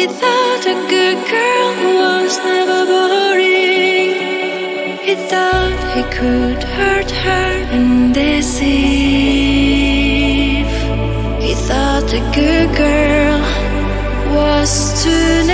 He thought a good girl was never boring. He thought he could hurt her and deceive. He thought a good girl was too